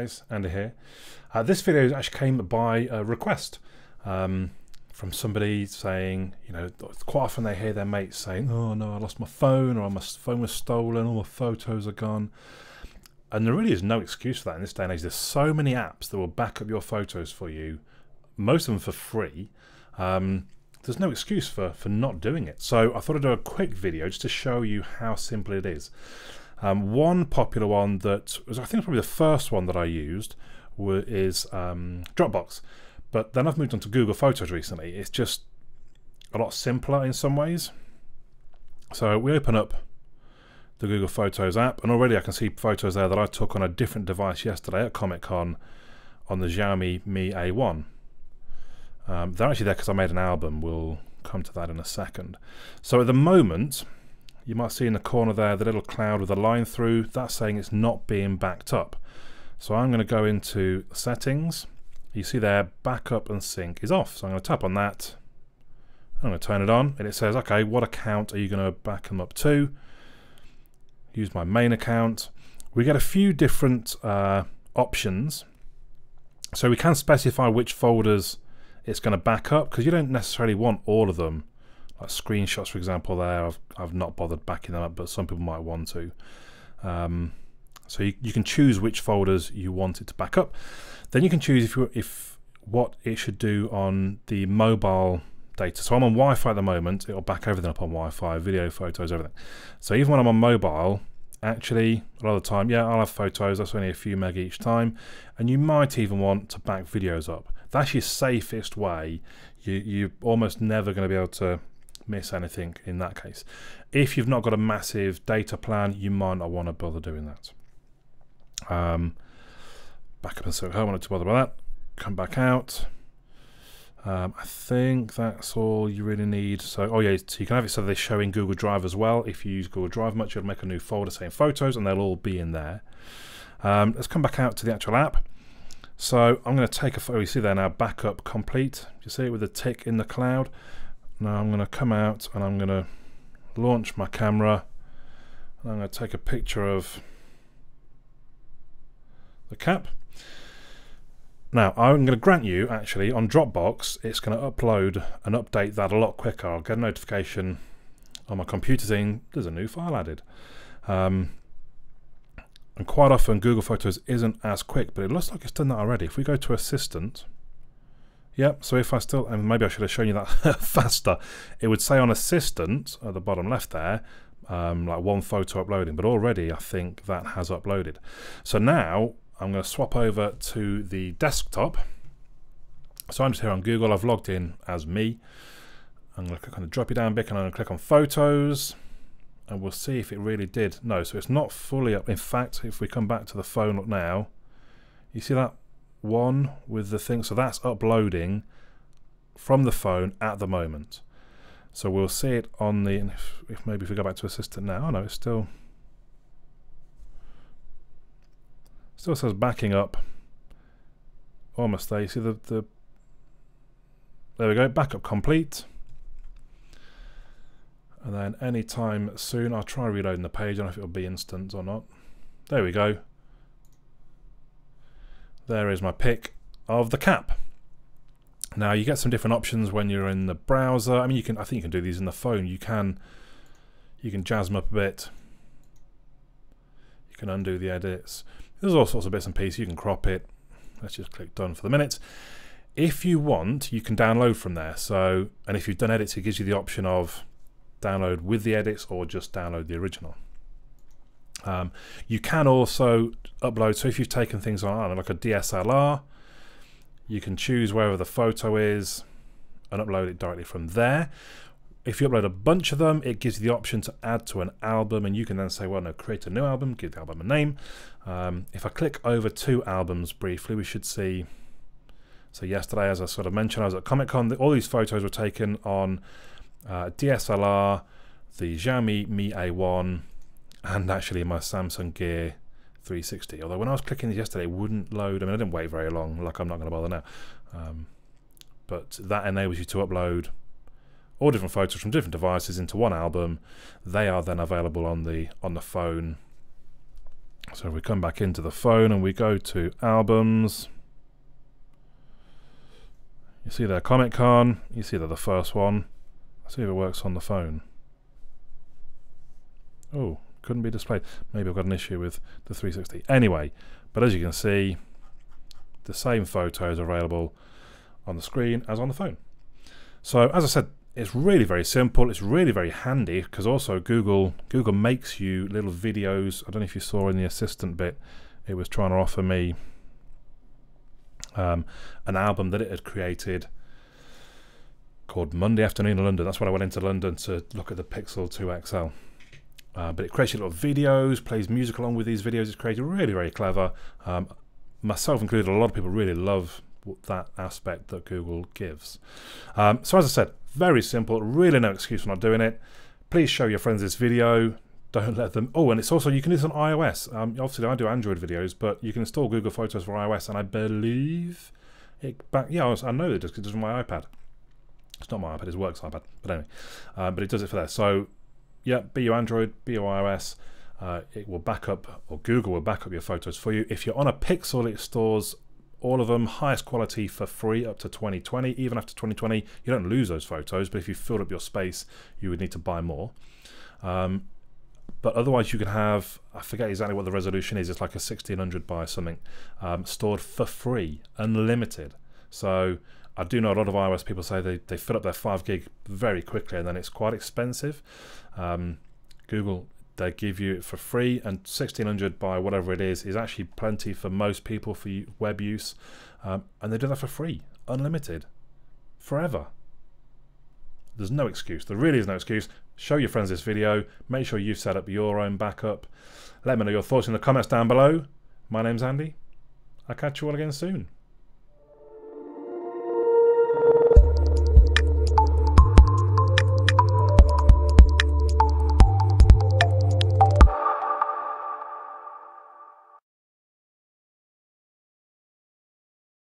guys, Andy here. Uh, this video actually came by a request um, from somebody saying, you know, quite often they hear their mates saying, oh no, I lost my phone or my phone was stolen, all my photos are gone. And there really is no excuse for that in this day and age. There's so many apps that will back up your photos for you, most of them for free. Um, there's no excuse for, for not doing it. So I thought I'd do a quick video just to show you how simple it is. Um, one popular one that was, I think, probably the first one that I used were, is um, Dropbox. But then I've moved on to Google Photos recently. It's just a lot simpler in some ways. So we open up the Google Photos app, and already I can see photos there that I took on a different device yesterday at Comic Con on the Xiaomi Mi A1. Um, they're actually there because I made an album. We'll come to that in a second. So at the moment, you might see in the corner there the little cloud with a line through. That's saying it's not being backed up. So I'm going to go into settings. You see there, backup and sync is off. So I'm going to tap on that. I'm going to turn it on and it says, okay, what account are you going to back them up to? Use my main account. We get a few different uh, options. So we can specify which folders it's going to back up because you don't necessarily want all of them. Like screenshots, for example, there I've, I've not bothered backing them up, but some people might want to. Um, so you, you can choose which folders you want it to back up. Then you can choose if you if what it should do on the mobile data. So I'm on Wi-Fi at the moment. It'll back everything up on Wi-Fi, video, photos, everything. So even when I'm on mobile, actually a lot of the time, yeah, I'll have photos. That's only a few meg each time, and you might even want to back videos up. That's your safest way. You you're almost never going to be able to miss anything in that case. If you've not got a massive data plan, you might not want to bother doing that. Um, back up and so I wanted to bother about that. Come back out. Um, I think that's all you really need. So, oh yeah, so you can have it so they show in Google Drive as well. If you use Google Drive much, you'll make a new folder saying photos, and they'll all be in there. Um, let's come back out to the actual app. So I'm going to take a photo. You see there now, backup complete. You see it with a tick in the cloud. Now I'm going to come out and I'm going to launch my camera. And I'm going to take a picture of the cap. Now I'm going to grant you actually on Dropbox it's going to upload and update that a lot quicker. I'll get a notification on my computer saying there's a new file added. Um, and quite often Google Photos isn't as quick, but it looks like it's done that already. If we go to Assistant, Yep, so if I still, and maybe I should have shown you that faster, it would say on Assistant at the bottom left there, um, like one photo uploading, but already I think that has uploaded. So now I'm going to swap over to the desktop. So I'm just here on Google, I've logged in as me. I'm going to click on the drop down bit and I'm going to click on Photos and we'll see if it really did. No, so it's not fully up. In fact, if we come back to the phone now, you see that one with the thing. So that's uploading from the phone at the moment. So we'll see it on the, if, if, maybe if we go back to assistant now, oh no, it's still, still says backing up. Almost there, you see the, the, there we go, backup complete. And then anytime soon, I'll try reloading the page, I don't know if it'll be instant or not. There we go there is my pick of the cap. Now you get some different options when you're in the browser. I mean, you can. I think you can do these in the phone. You can. You can jazz them up a bit. You can undo the edits. There's all sorts of bits and pieces. You can crop it. Let's just click done for the minute. If you want, you can download from there. So, and if you've done edits, it gives you the option of download with the edits or just download the original. Um, you can also upload, so if you've taken things on like a DSLR, you can choose wherever the photo is and upload it directly from there. If you upload a bunch of them, it gives you the option to add to an album, and you can then say, well, no, create a new album, give the album a name. Um, if I click over to albums briefly, we should see. So yesterday, as I sort of mentioned, I was at Comic Con. All these photos were taken on uh, DSLR, the Xiaomi Mi A1, and actually my Samsung Gear 360. Although when I was clicking yesterday, it wouldn't load. I mean, I didn't wait very long. Like I'm not going to bother now. Um, but that enables you to upload all different photos from different devices into one album. They are then available on the on the phone So if we come back into the phone and we go to albums, you see there Comic Con, you see there the first one. Let's see if it works on the phone. Oh, couldn't be displayed. Maybe I've got an issue with the 360. Anyway, but as you can see, the same photos available on the screen as on the phone. So as I said, it's really very simple. It's really very handy because also Google Google makes you little videos. I don't know if you saw in the assistant bit, it was trying to offer me um, an album that it had created called Monday Afternoon in London. That's when I went into London to look at the Pixel 2 XL. Uh, but it creates a lot of videos, plays music along with these videos. It's created really, very clever. Um, myself included, a lot of people really love that aspect that Google gives. Um, so as I said, very simple, really no excuse for not doing it. Please show your friends this video. Don't let them. Oh, and it's also you can do this on iOS. Um, obviously, I do Android videos, but you can install Google Photos for iOS, and I believe it back. Yeah, I know it does it does on my iPad. It's not my iPad; it's works iPad. But anyway, uh, but it does it for there. So yeah, be your Android, be your iOS. Uh, it will back up, or Google will back up your photos for you. If you're on a Pixel, it stores all of them highest quality for free up to 2020 even after 2020 you don't lose those photos but if you filled up your space you would need to buy more um, but otherwise you can have i forget exactly what the resolution is it's like a 1600 by something um, stored for free unlimited so i do know a lot of ios people say they, they fill up their 5 gig very quickly and then it's quite expensive. Um, google they give you it for free and 1600 by whatever it is is actually plenty for most people for web use. Um, and they do that for free unlimited forever. There's no excuse. There really is no excuse. Show your friends this video. Make sure you've set up your own backup. Let me know your thoughts in the comments down below. My name's Andy. I'll catch you all again soon